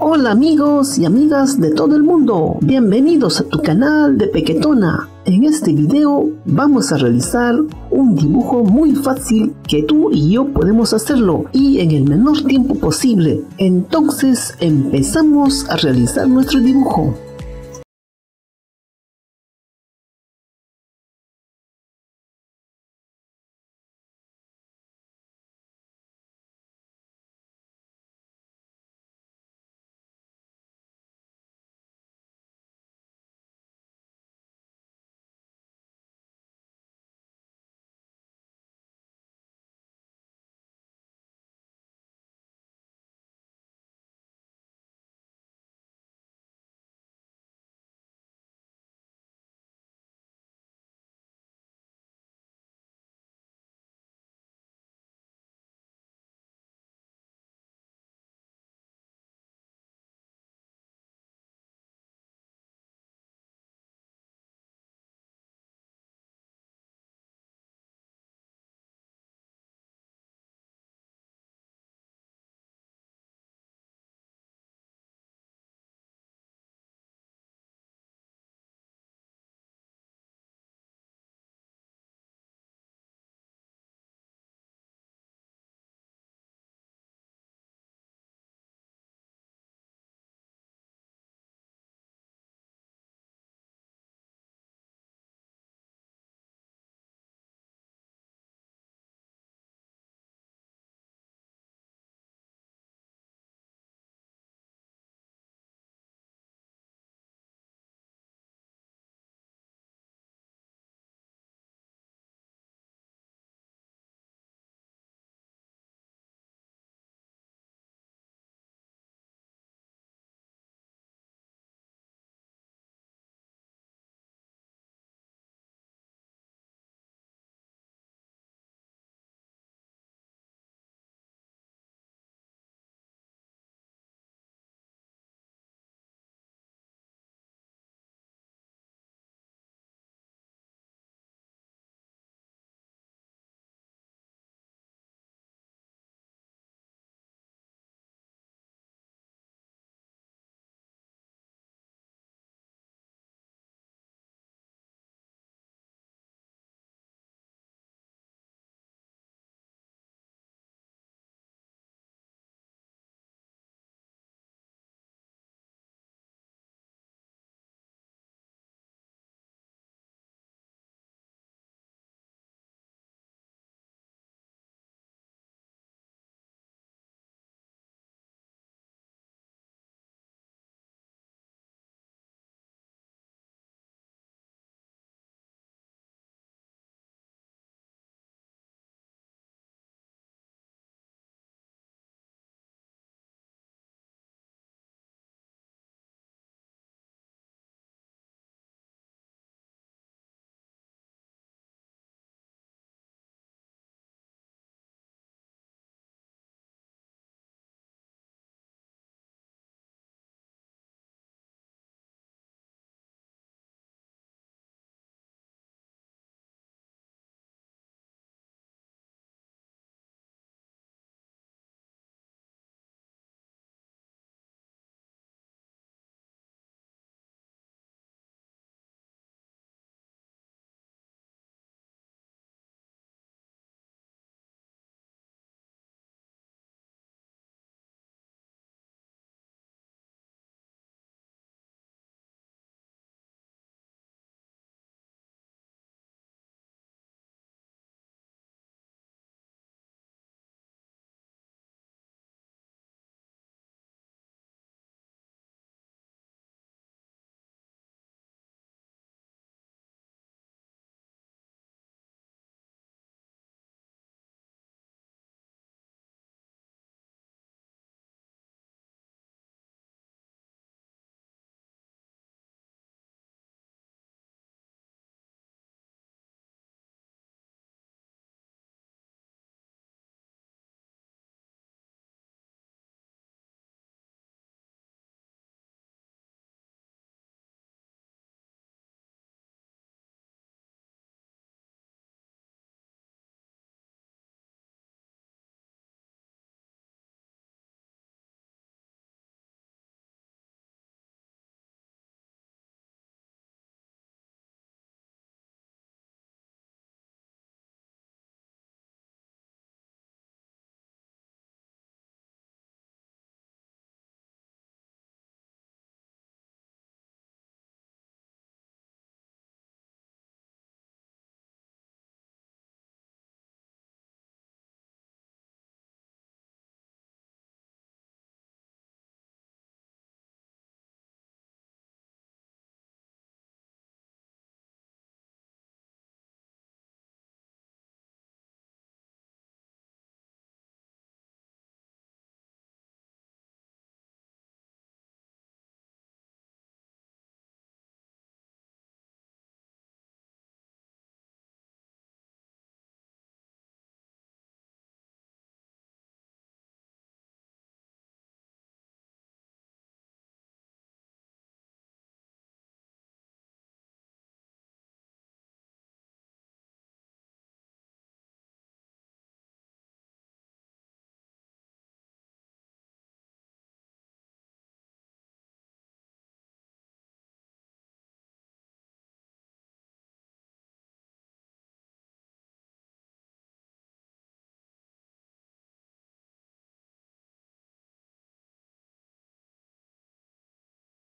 Hola amigos y amigas de todo el mundo, bienvenidos a tu canal de Pequetona. En este video vamos a realizar un dibujo muy fácil que tú y yo podemos hacerlo y en el menor tiempo posible. Entonces empezamos a realizar nuestro dibujo.